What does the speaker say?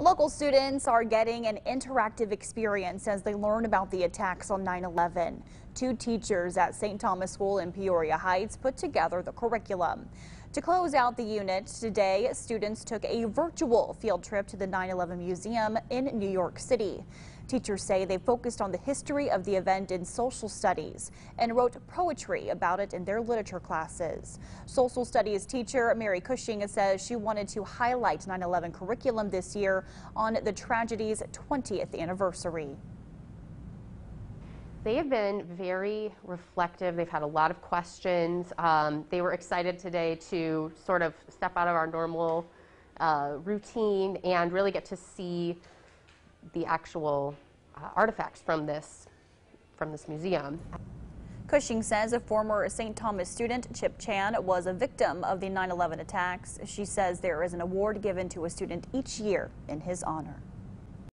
Local students are getting an interactive experience as they learn about the attacks on 9-11. Two teachers at St. Thomas School in Peoria Heights put together the curriculum. To close out the unit today, students took a virtual field trip to the 9-11 Museum in New York City. Teachers say they focused on the history of the event in social studies and wrote poetry about it in their literature classes. Social studies teacher Mary Cushing says she wanted to highlight 9-11 curriculum this year on the tragedy's 20th anniversary. They have been very reflective. They've had a lot of questions. Um, they were excited today to sort of step out of our normal uh, routine and really get to see the actual uh, artifacts from this, from this museum. Cushing says a former St. Thomas student, Chip Chan, was a victim of the 9-11 attacks. She says there is an award given to a student each year in his honor.